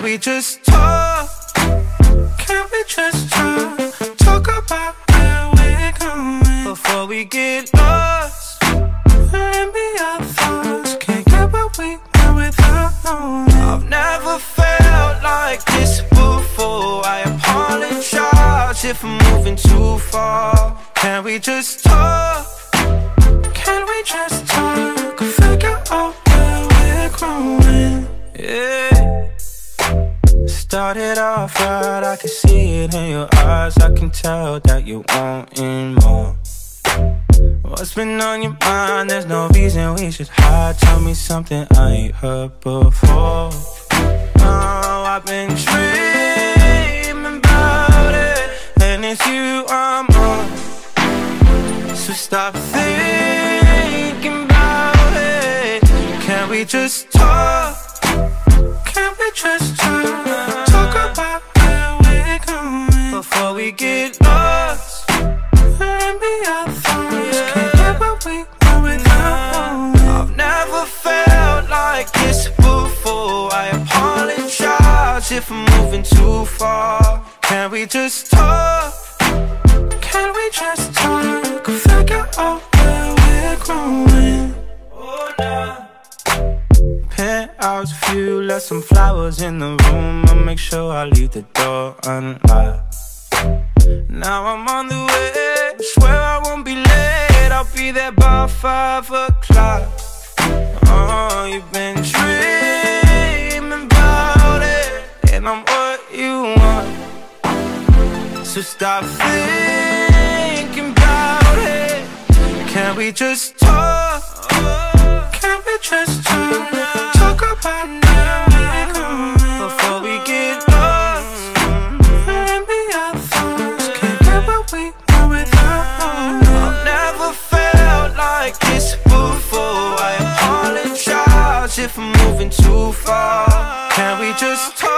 Can we just talk? Can we just talk? Talk about where we're going before we get lost. And be our thoughts. Can't get what we want without knowing. I've never felt like this before. I apologize if I'm moving too far. Can we just talk? Can we just talk? Started off right, I can see it in your eyes. I can tell that you wanting more. What's been on your mind? There's no reason we should hide. Tell me something I ain't heard before. Oh, I've been dreaming about it, and it's you I'm on. So stop thinking about it. Can we just talk? Can we just talk? Talk about where we're going before we get lost. And be our thoughts. Can't get what we want without. I've never felt like this before. I apologize if I'm moving too far. Can we just talk? Penthouse view, left some flowers in the room. I'll make sure I leave the door unlocked. Now I'm on the way. Swear I won't be late. I'll be there by five o'clock. Oh, you've been dreaming about it, and I'm what you want. So stop thinking about it. Can we just talk? Can we just talk?